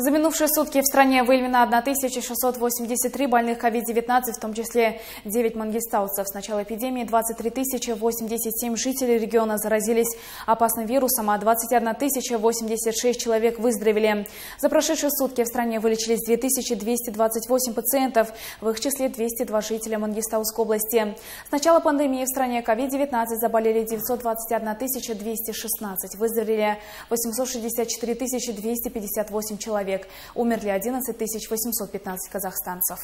За минувшие сутки в стране выявлено 1683 больных COVID-19, в том числе 9 мангистауцев. С начала эпидемии 23 087 жителей региона заразились опасным вирусом, а 21 086 человек выздоровели. За прошедшие сутки в стране вылечились 2228 пациентов, в их числе 202 жителя Мангистаускской области. С начала пандемии в стране COVID-19 заболели 921 216, выздоровели 864 258 человек человек. Умерли 11 815 казахстанцев.